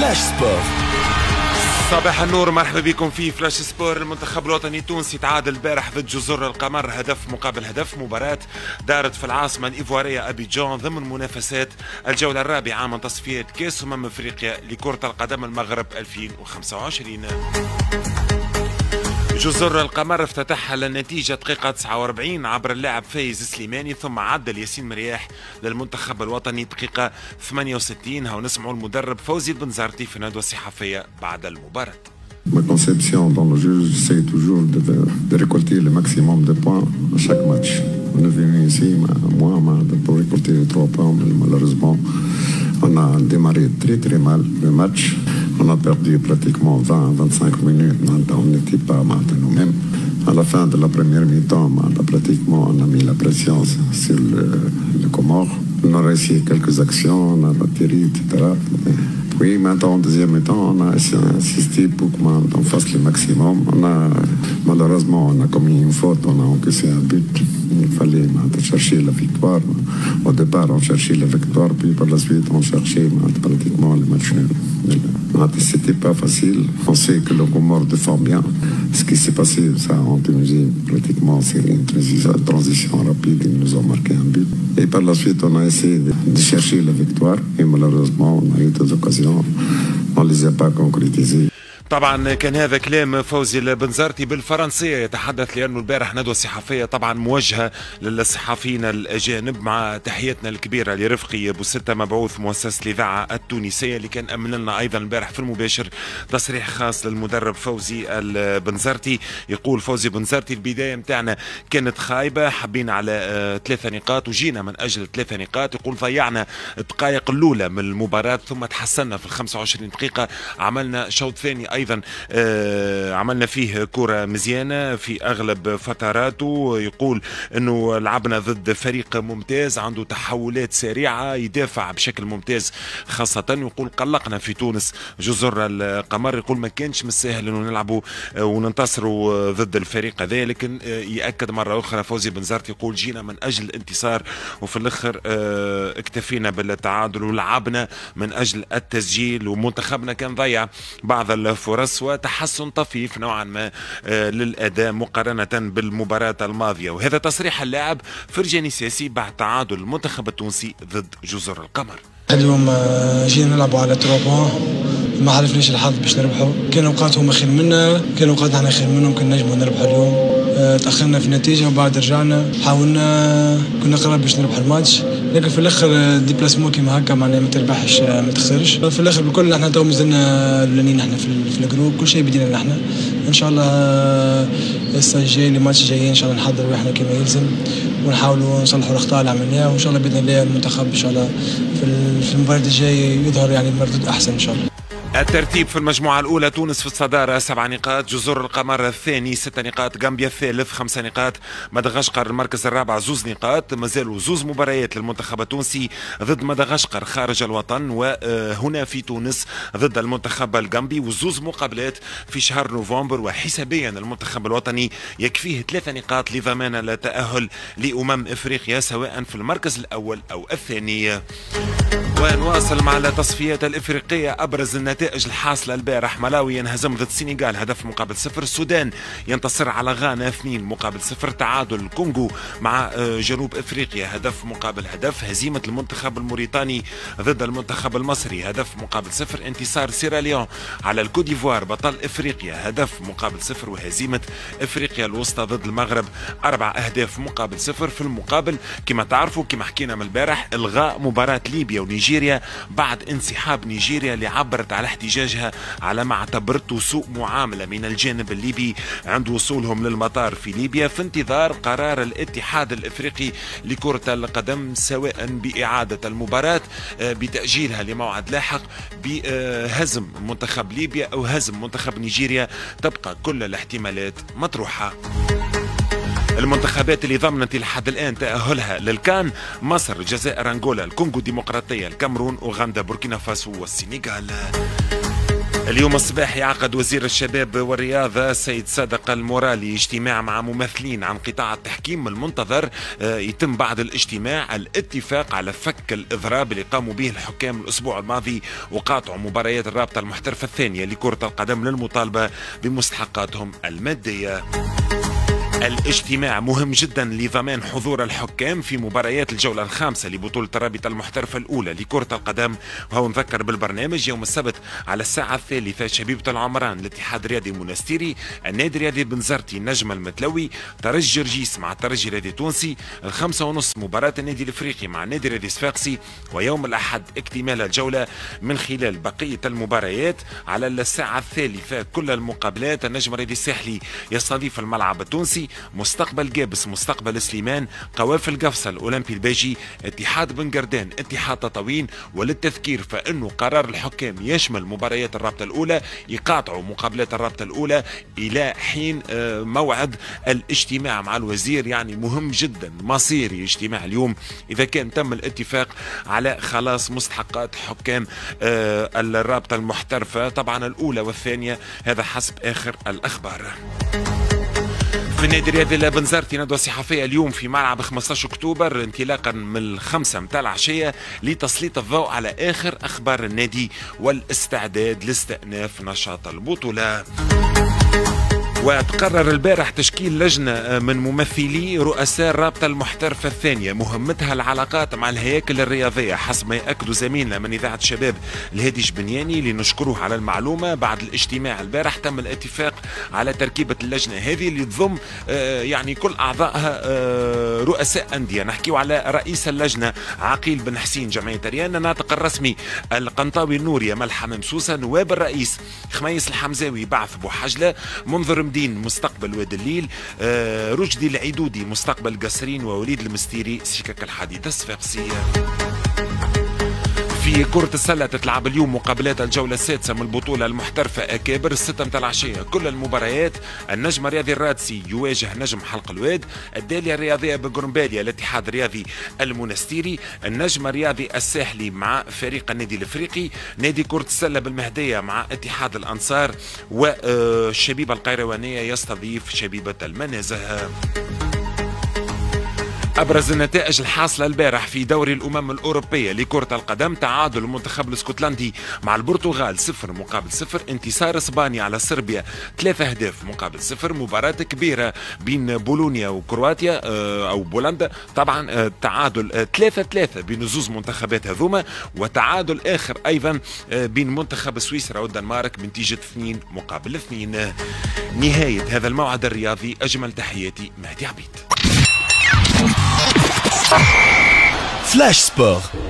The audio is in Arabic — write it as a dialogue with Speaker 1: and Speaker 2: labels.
Speaker 1: Flash Sport
Speaker 2: صباح النور مرحبا بكم في Flash Sport المنتخب الوطني التونسي تعادل البارح ضد جزر القمر هدف مقابل هدف مباراة دارت في العاصمة الإيفوارية أبيجان ضمن منافسات الجولة الرابعة من تصفيات كأس أمم أفريقيا لكرة القدم المغرب 2025 جزر القمر افتتحها للنتيجة دقيقة 49 عبر اللاعب فايز سليماني ثم عدل ياسين مرياح للمنتخب الوطني دقيقة 68 هاو نسمعوا المدرب فوزي البنزرتي في ندوة صحفية بعد المباراة
Speaker 3: Ma conception dans le jeu, j'essaie toujours de, de, récolter le maximum de points à chaque match. On est venu ici, moi, pour récolter les trois points, mais malheureusement, on a démarré très très mal le match. On a perdu pratiquement 20-25 minutes. On n'était pas mal de nous-mêmes. À la fin de la première mi-temps, pratiquement, on a mis la pression sur le, le. On a réussi quelques actions, on a battu, etc. Oui, maintenant, en deuxième mi-temps, on a insisté pour qu'on fasse le maximum. On a, malheureusement, on a commis une faute, on a encaissé un but. Il fallait chercher la victoire. Au départ, on cherchait la victoire, puis par la suite, on cherchait pratiquement le match. C'était pas facile. On sait que le Comore défend bien. Ce qui s'est passé, ça, en Tunisie, pratiquement, c'est une transition rapide. Ils nous ont marqué un but. Et par la suite, on a essayé de chercher la victoire. Et malheureusement, on a eu des occasions. On ne les a pas concrétisées.
Speaker 2: طبعا كان هذا كلام فوزي البنزرتي بالفرنسية يتحدث لأنه البارح ندوة صحفية طبعا موجهة للصحفيين الأجانب مع تحياتنا الكبيرة لرفقي أبو ستة مبعوث مؤسسة الإذاعة التونسية اللي كان أمن لنا أيضا البارح في المباشر تصريح خاص للمدرب فوزي البنزرتي. يقول فوزي بنزرتي البداية متاعنا كانت خايبة حبينا على آه، ثلاثة نقاط وجينا من أجل ثلاثة نقاط. يقول ضيعنا الدقائق الأولى من المباراة ثم تحسنا في ال 25 دقيقة. عملنا شوط ثاني أيضا آه، عملنا فيه كرة مزيانة في أغلب فتراته. يقول إنه لعبنا ضد فريق ممتاز عنده تحولات سريعة يدافع بشكل ممتاز خاصة يقول قلقنا في تونس جزر القمر. يقول ما كانش من السهل إنه نلعبوا آه، وننتصروا ضد الفريق هذا. لكن آه، يأكد مرة أخرى فوزي بن زرت يقول جينا من أجل الانتصار وفي الآخر اكتفينا بالتعادل ولعبنا من أجل التسجيل ومنتخبنا كان ضيع بعض الفرص فرص وتحسن طفيف نوعا ما آه، للأداء مقارنة بالمباراة الماضية. وهذا تصريح اللاعب فرجاني ساسي بعد تعادل المنتخب التونسي ضد جزر القمر.
Speaker 4: اليوم آه، جينا نلعبوا على trois points. ما عرفناش الحظ باش نربحوا. كان اوقاتهم خير منا كان أوقات إحنا خير منهم كنا نجموا نربحوا اليوم. آه، تأخرنا في النتيجة وبعد رجعنا حاولنا كنا قرب باش نربح الماتش. لكن في الآخر déplacement كيما هكا معناها ما تربحش ما تخسرش. في الآخر بالكل إحنا تو مازلنا الأولانيين إحنا في ال groupe كل شيء بدينا إحنا إن شاء الله السنة الجاي الماتش الجاي إن شاء الله نحضر روحنا كما يلزم. ونحاولوا نصلحوا الأخطاء اللي عملناها وإن شاء الله بإذن الله المنتخب إن شاء الله في المباراة الجاية يظهر يعني مردود أحسن إن شاء الله.
Speaker 2: الترتيب في المجموعة الأولى تونس في الصدارة سبع نقاط. جزر القمر الثاني ست نقاط. غامبيا الثالث خمس نقاط. مدغشقر المركز الرابع زوز نقاط. مازالوا زوز مباريات للمنتخب التونسي ضد مدغشقر خارج الوطن وهنا في تونس ضد المنتخب الغامبي وزوز مقابلات في شهر نوفمبر. وحسابيا المنتخب الوطني يكفيه ثلاث نقاط لضمان التأهل لأمم إفريقيا سواء في المركز الأول أو الثاني. ونواصل مع التصفيات الإفريقية أبرز النتائج الحاصلة البارح؟ ملاوي ينهزم ضد السنغال هدف مقابل صفر. السودان ينتصر على غانا اثنين مقابل صفر. تعادل الكونغو مع آه، جنوب إفريقيا هدف مقابل هدف. هزيمة المنتخب الموريتاني ضد المنتخب المصري هدف مقابل صفر. انتصار سيراليون على الكوديفوار بطل إفريقيا هدف مقابل صفر. وهزيمة إفريقيا الوسطى ضد المغرب أربع أهداف مقابل صفر. في المقابل كما تعرفوا كما حكينا من البارح إلغاء مباراة ليبيا ونيجيريا. نيجيريا بعد انسحاب نيجيريا اللي عبرت على احتجاجها على ما اعتبرته سوء معاملة من الجانب الليبي. عند وصولهم للمطار في ليبيا في انتظار قرار الاتحاد الإفريقي لكرة القدم سواء بإعادة المباراة آه، بتأجيلها لموعد لاحق بهزم منتخب ليبيا أو هزم منتخب نيجيريا. تبقى كل الاحتمالات مطروحة. المنتخبات اللي ضمنت لحد الآن تأهلها للكان مصر الجزائر أنغولا الكونغو الديمقراطية الكامرون أوغندا بوركينا فاسو والسنغال. اليوم الصباح يعقد وزير الشباب والرياضة السيد صادق المورالي اجتماع مع ممثلين عن قطاع التحكيم المنتظر. آه، يتم بعد الاجتماع الاتفاق على فك الإضراب اللي قاموا به الحكام الأسبوع الماضي وقاطعوا مباريات الرابطة المحترفة الثانية لكرة القدم للمطالبة بمستحقاتهم المادية. الاجتماع مهم جدا لضمان حضور الحكام في مباريات الجولة الخامسة لبطولة الرابطة المحترفة الأولى لكرة القدم. وهو نذكر بالبرنامج يوم السبت على الساعة الثالثة شبيبة العمران الاتحاد الرياضي المنستيري النادي الرياضي بنزرتي النجم المتلوي ترجي جرجيس مع الترجي الرياضي التونسي الخمسة ونص مباراة النادي الإفريقي مع النادي الرياضي الصفاقسي ويوم الأحد اكتمال الجولة من خلال بقية المباريات. على الساعة الثالثة كل المقابلات النجم الرياضي الساحلي يستضيف الملعب التونسي مستقبل جابس مستقبل سليمان قوافل قفصة الأولمبي الباجي اتحاد بن قردان اتحاد تطاوين وللتذكير فإنه قرار الحكام يشمل مباريات الرابطة الأولى يقاطعوا مقابلات الرابطة الأولى إلى حين آه، موعد الاجتماع مع الوزير يعني مهم جدا مصيري اجتماع اليوم. إذا كان تم الاتفاق على خلاص مستحقات حكام آه، الرابطة المحترفة طبعا الأولى والثانية هذا حسب آخر الأخبار. في النادي الرياضي بنزرتي ندوة صحفية اليوم في ملعب 15 أكتوبر انطلاقا من الخمسة متاع العشية لتسليط الضوء على آخر أخبار النادي والاستعداد لاستئناف نشاط البطولة. وتقرر البارح تشكيل لجنة آه، من ممثلي رؤساء الرابطة المحترفة الثانية مهمتها العلاقات مع الهياكل الرياضية. حسب ما يأكد زميلنا من إذاعة الشباب الهادي جبنياني اللي على المعلومة. بعد الاجتماع البارح تم الاتفاق على تركيبة اللجنة هذه اللي تضم آه، يعني كل أعضائها آه، رؤساء أندية. نحكيو على رئيس اللجنة عقيل بن حسين جمعية ريان الناطق الرسمي القنطاوي النوري ملحم مسوسة نواب الرئيس خميس الحمزاوي بعث بوحجلة منظر مدين مستقبل واد الليل آه رشدي العيدودي مستقبل قصرين ووليد المستيري سكك الحديد الصفاقسية كرة السلة تتلعب اليوم مقابلات الجولة السادسة من البطولة المحترفة أكابر الستة متاع العشية. كل المباريات النجم الرياضي الرادسي يواجه نجم حلق الواد الدالية الرياضية بقرنباليا الاتحاد الرياضي المنستيري النجم الرياضي الساحلي مع فريق النادي الإفريقي نادي كرة السلة بالمهدية مع اتحاد الأنصار والشبيبة القيروانية يستضيف شبيبة المنازه أبرز النتائج الحاصلة البارح في دوري الأمم الأوروبية لكرة القدم تعادل المنتخب الإسكتلندي مع البرتغال صفر مقابل صفر انتصار إسبانيا على صربيا ثلاثة أهداف مقابل صفر مباراة كبيرة بين بولونيا وكرواتيا آه، أو بولندا. طبعا آه، تعادل آه، ثلاثة ثلاثة بين زوز منتخبات هذوما وتعادل آخر أيضا بين منتخب سويسرا والدنمارك بنتيجة اثنين مقابل اثنين. نهاية هذا الموعد الرياضي أجمل تحياتي مهدي عبيد.
Speaker 1: Flash Sport